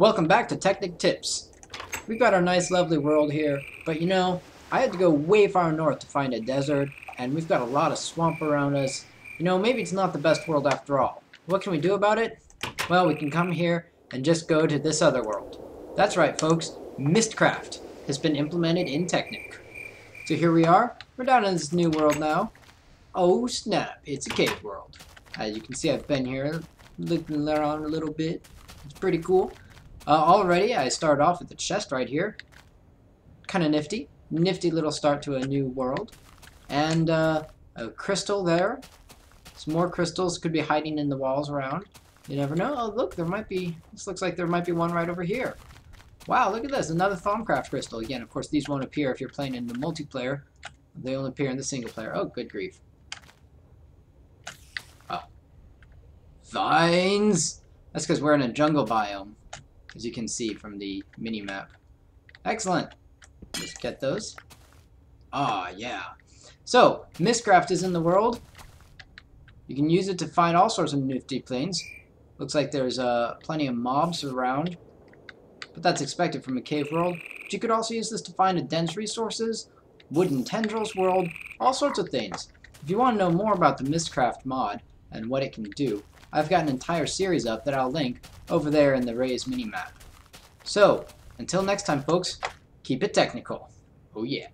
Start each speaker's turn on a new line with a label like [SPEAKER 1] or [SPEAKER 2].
[SPEAKER 1] Welcome back to Technic Tips. We got our nice lovely world here, but you know, I had to go way far north to find a desert, and we've got a lot of swamp around us. You know, maybe it's not the best world after all. What can we do about it? Well, we can come here and just go to this other world. That's right, folks. Mystcraft has been implemented in Technic. So here we are. We're down in this new world now. Oh snap, it's a cave world. As you can see, I've been here looking around a little bit. It's pretty cool. Uh, already, I start off with the chest right here. Kind of nifty. Nifty little start to a new world. And uh, a crystal there. Some more crystals could be hiding in the walls around. You never know. Oh, look, there might be... This looks like there might be one right over here. Wow, look at this. Another Thaumcraft crystal. Again, of course, these won't appear if you're playing in the multiplayer. They only appear in the single player. Oh, good grief. Oh. Vines! That's because we're in a jungle biome, as you can see from the mini-map. Excellent. Let's get those. Ah, yeah. So, Mystcraft is in the world. You can use it to find all sorts of nifty planes. Looks like there's uh, plenty of mobs around, but that's expected from a cave world. But you could also use this to find a dense resources, wooden tendrils world, all sorts of things. If you want to know more about the Mystcraft mod and what it can do, I've got an entire series up that I'll link over there in the Rei's minimap. So, until next time folks, keep it technical. Oh yeah.